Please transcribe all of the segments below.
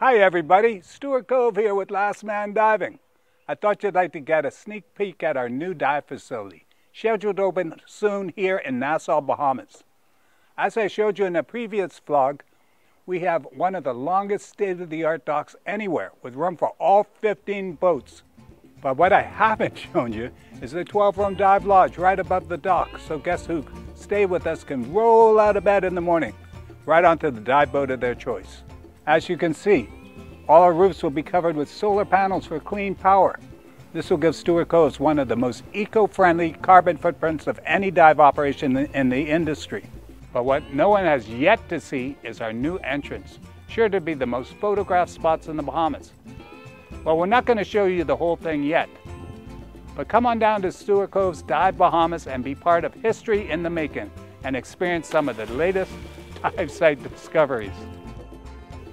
Hi everybody, Stuart Cove here with Last Man Diving. I thought you'd like to get a sneak peek at our new dive facility, scheduled to open soon here in Nassau, Bahamas. As I showed you in a previous vlog, we have one of the longest state-of-the-art docks anywhere, with room for all 15 boats. But what I haven't shown you is the 12-room dive lodge right above the dock, so guests who stay with us can roll out of bed in the morning, right onto the dive boat of their choice. As you can see, all our roofs will be covered with solar panels for clean power. This will give Stuart Cove's one of the most eco-friendly carbon footprints of any dive operation in the industry. But what no one has yet to see is our new entrance, sure to be the most photographed spots in the Bahamas. Well, we're not going to show you the whole thing yet, but come on down to Stuart Cove's Dive Bahamas and be part of history in the making and experience some of the latest dive site discoveries.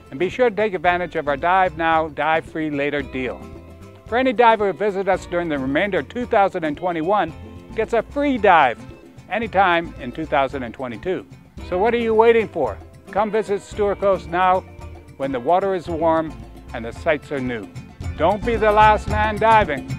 And be sure to take advantage of our Dive Now, Dive Free Later deal. For any diver who visits us during the remainder of 2021, gets a free dive anytime in 2022. So what are you waiting for? Come visit Stuart Cove's now when the water is warm and the sites are new. Don't be the last man diving.